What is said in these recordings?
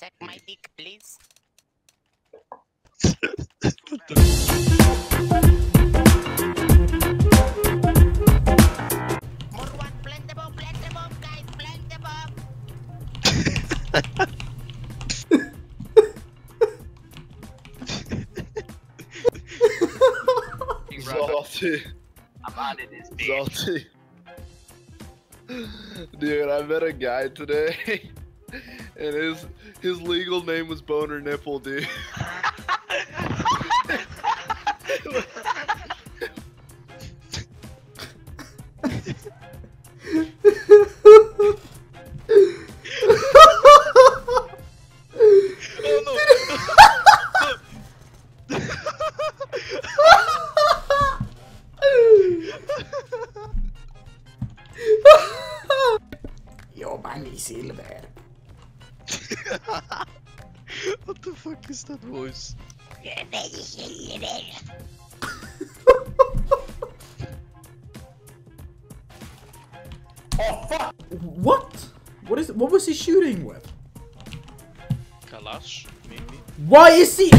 suck my dick, please? More one, plant the bomb, plant the bomb, guys, plant the bomb. Salty. I'm out of this bitch. Salty. Dude, I met a guy today, and his his legal name was Boner Nipple, dude. Silver? What the fuck is that voice? oh fuck! What? What is? What was he shooting with? Kalash, maybe? Why is he?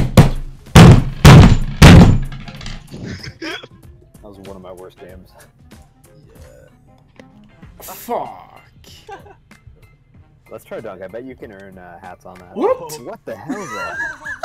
That was one of my worst games. Fuck. Let's try dunk. I bet you can earn uh, hats on that. What? What the hell is that?